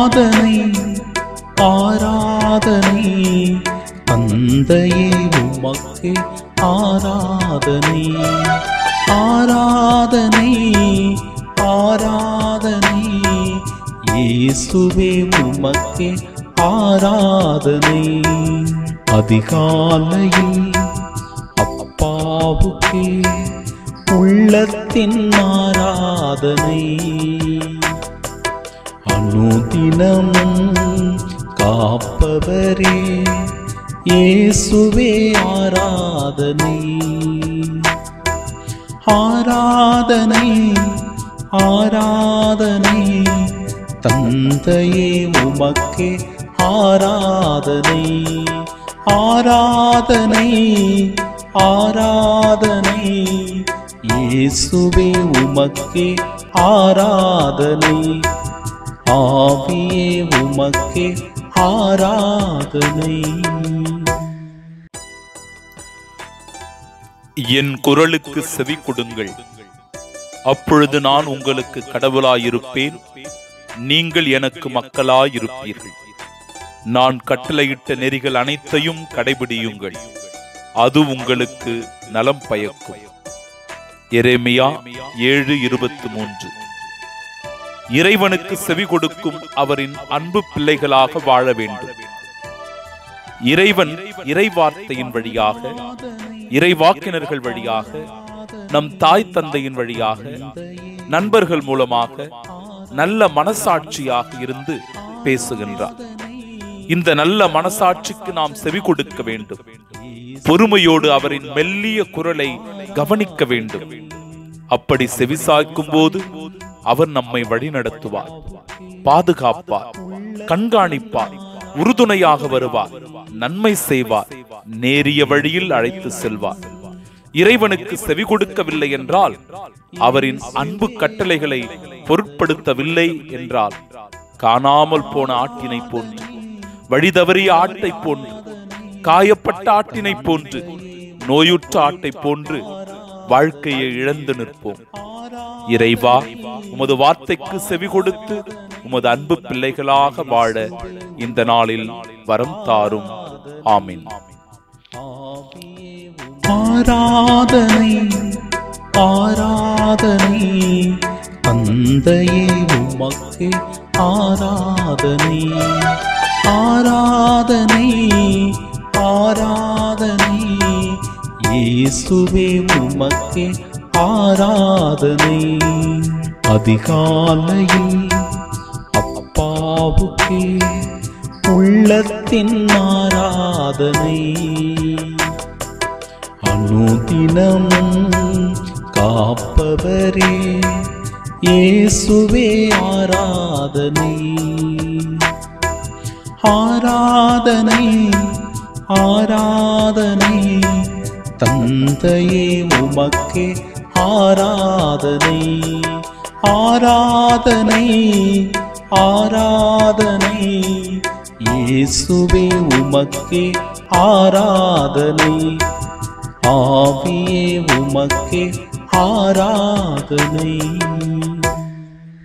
ஆராதனை ஆராதனை. தந்தையே உமக்கு ஆராதனை. ஆராதனை ஆராதனை. இயேசுவே உமக்கே ஆராதனை. அதிகாலையில் அப்பாவுக்கே உள்ளத்தின் ஆராதனை. அனுதினமும் காப்பவரே இயேசுவே ஆராதனை. ஆராதனை ஆராதனை தந்தையே உமக்கே ஆராதனை. ஆராதனை ஆராதனை இயேசுவே உமக்கே ஆராதனை. ஆவியே உமக்கே ஆராதனை. என் குரலுக்கு செவி கொடுங்கள். அப்பொழுது நான் உங்களுக்கு கடவுளாயிருப்பேன். நீங்கள் எனக்கு மக்களாயிருப்பீர்கள். நான் கட்டளையிட்ட நெறிகள் அனைத்தையும் கடைபிடியுங்கள். அது உங்களுக்கு நலம் பயக்கும். எரேமியா ஏழு இருபத்தி மூன்று. இறைவனுக்கு செவி கொடுக்கும் அவரின் அன்பு பிள்ளைகளாக வாழ வேண்டும். இறைவன் இறைவார்த்தையின் வழியாக இறைவாக்கினர்கள் வழியாக நம் தாய் தந்தையின் வழியாக நண்பர்கள் மூலமாக நல்ல மனசாட்சியாக இருந்து பேசுகின்றார். இந்த நல்ல மனசாட்சிக்கு நாம் செவி கொடுக்க வேண்டும். பொறுமையோடு அவரின் மெல்லிய குரலை கவனிக்க வேண்டும். அப்படி செவிசாய்க்கும் போது அவர் நம்மை வழிநடத்துவார் பாதுகாப்பார் கண்காணிப்பார் உறுதுணையாக வருவார் நன்மை செய்வார் நேரிய வழியில் அழைத்து செல்வார். இறைவனுக்கு செவி கொடுக்கவில்லை என்றால் அவரின் அன்பு கட்டளைகளை பொருட்படுத்தவில்லை என்றால் காணாமல் போன ஆட்டினை போன்று வழி தவறிய ஆட்டை போன்று காயப்பட்ட ஆட்டினை போன்று நோயுற்ற ஆட்டை போன்று வாழ்க்கையை இழந்து நிற்போம். இறைவா உமது வார்த்தைக்கு செவி கொடுத்து உமது அன்பு பிள்ளைகளாக வாழ இந்த நாளில் வரம் தாரும். ஆமின். ஆராதனை ஆராதனை தந்தையே உமக்கு ஆராதனை. ஆராதனை ஆராதனை இயேசுவே உமக்கு ஆராதனை அதிகாலையில் அப்பாவுக்கே உள்ளத்தின் ஆராதனை. அனுதினமும் காப்பவரே இயேசுவே ஆராதனை. ஆராதனை ஆராதனை தந்தையே உமக்கே ஆராதனை ஆராதனை ஆராதனை. இயேசுவே உமக்கே ஆராதனை. ஆவியே உமக்கே ஆராதனை.